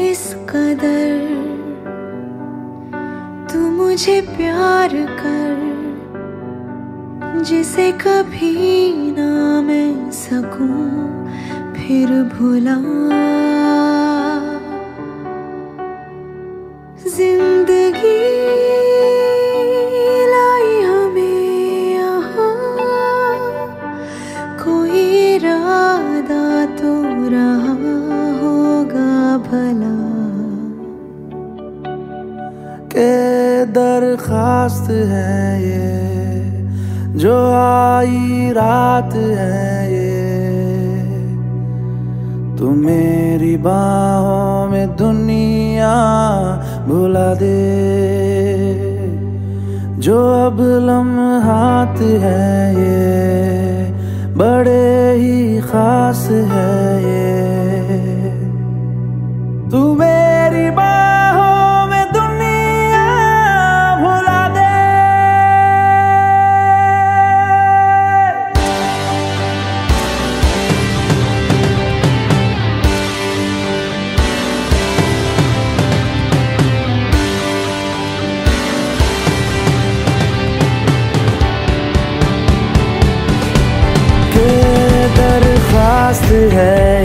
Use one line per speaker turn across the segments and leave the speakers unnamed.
इस कदर तू मुझे प्यार कर जिसे कभी ना मैं सकूँ फिर भुला
दरखास्त है ये, जो आई रात है ये। तू मेरी बाहों में दुनिया भुला दे, जो अब लम्हात है ये, बड़े ही खास है ये। दरखास्त है।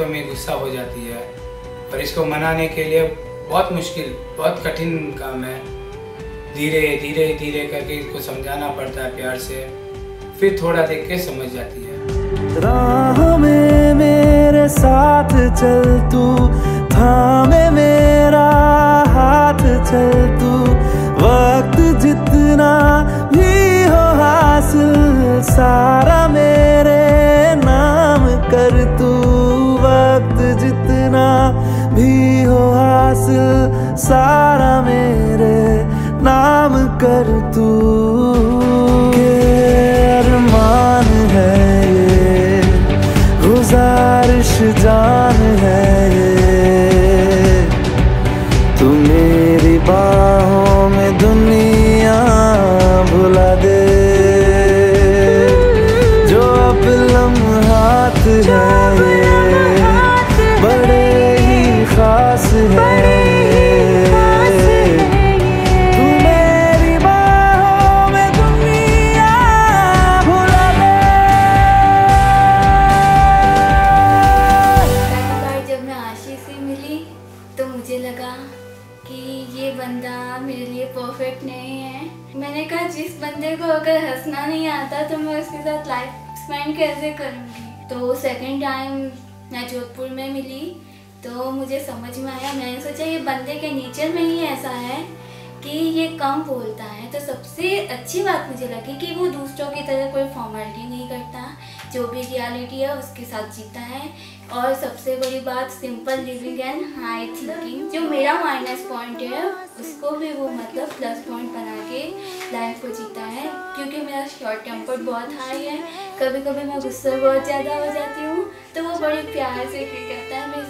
बातों में गुस्सा हो जाती है। और इसको मनाने के लिए बहुत मुश्किल, बहुत कठिन काम है। धीरे धीरे धीरे करके इसको समझाना पड़ता है प्यार से। फिर थोड़ा देख के समझ जाती है।
राह में मेरे साथ चल तू, थामे मेरा हाथ चल तू। सारा मेरे नाम कर तू।
बंदे को अगर हंसना नहीं आता तो मैं उसके साथ लाइफ स्पेंड कैसे करूँगी? तो सेकेंड टाइम मैं जोधपुर में मिली तो मुझे समझ में आया। मैंने सोचा, ये बंदे के नेचर में ही ऐसा है। कम बोलता है तो सबसे अच्छी बात मुझे लगी कि वो दूसरों की तरह कोई फॉर्मेलिटी नहीं करता। जो भी रियलिटी है, उसके साथ जीता है। और सबसे बड़ी बात simple living and high thinking जो मेरा माइनस पॉइंट है, उसको भी वो मतलब प्लस पॉइंट बना के लाइफ को जीता है। क्योंकि मेरा शॉर्ट टेम्पर बहुत हाई है। कभी कभी मैं गुस्सा बहुत ज़्यादा हो जाती हूँ तो वो बड़े प्यार से फील करता है मेरे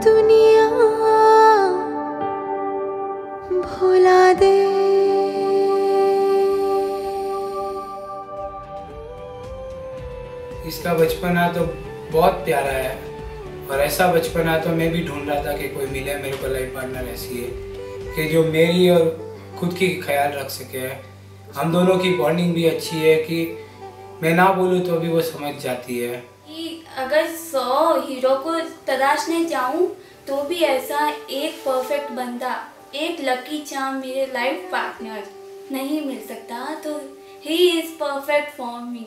दुनिया भुला दे।
इसका
बचपना तो बहुत प्यारा है, और ऐसा बचपना तो मैं भी ढूंढ रहा था कि कोई मिले मेरे को लाइफ पार्टनर ऐसी है, कि जो मेरी और खुद की ख्याल रख सके। है हम दोनों की बॉन्डिंग भी अच्छी है कि मैं ना बोलूँ तो भी वो समझ जाती है।
अगर सौ हीरो को तलाशने जाऊँ तो भी ऐसा एक परफेक्ट बंदा, एक लकी चाम मेरे लाइफ पार्टनर नहीं मिल सकता तो he is perfect for me